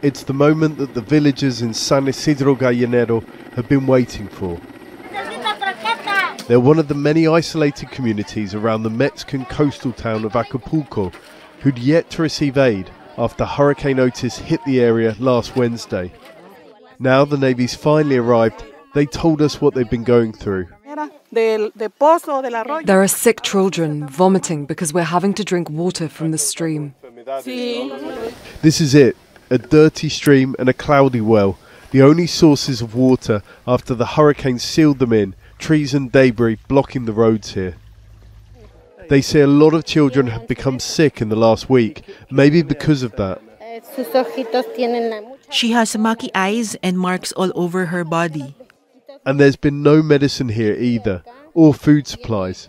It's the moment that the villagers in San Isidro Gallinero have been waiting for. They're one of the many isolated communities around the Mexican coastal town of Acapulco who'd yet to receive aid after Hurricane Otis hit the area last Wednesday. Now the Navy's finally arrived, they told us what they've been going through. There are sick children vomiting because we're having to drink water from the stream. This is it a dirty stream and a cloudy well, the only sources of water after the hurricane sealed them in, trees and debris blocking the roads here. They say a lot of children have become sick in the last week, maybe because of that. She has murky eyes and marks all over her body. And there's been no medicine here either, or food supplies.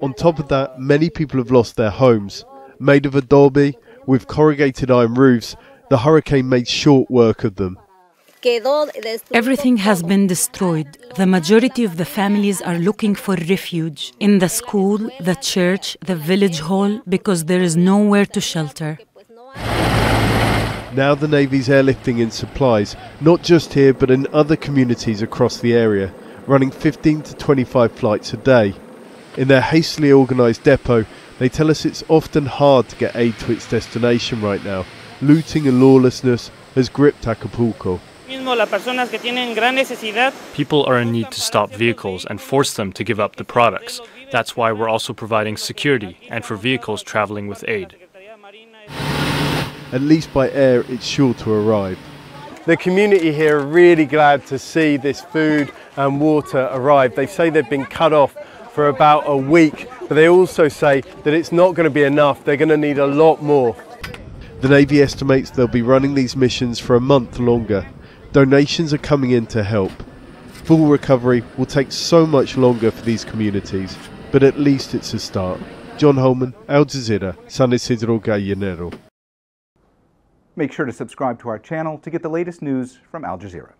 On top of that, many people have lost their homes. Made of adobe, with corrugated iron roofs, the hurricane made short work of them. Everything has been destroyed. The majority of the families are looking for refuge in the school, the church, the village hall because there is nowhere to shelter. Now the Navy's airlifting in supplies, not just here but in other communities across the area, running 15 to 25 flights a day. In their hastily organised depot, they tell us it's often hard to get aid to its destination right now. Looting and lawlessness has gripped Acapulco. People are in need to stop vehicles and force them to give up the products. That's why we're also providing security and for vehicles traveling with aid. At least by air, it's sure to arrive. The community here are really glad to see this food and water arrive. They say they've been cut off for about a week, but they also say that it's not going to be enough. They're going to need a lot more. The Navy estimates they'll be running these missions for a month longer. Donations are coming in to help. Full recovery will take so much longer for these communities, but at least it's a start. John Holman, Al Jazeera, San Isidro Gallinero. Make sure to subscribe to our channel to get the latest news from Al Jazeera.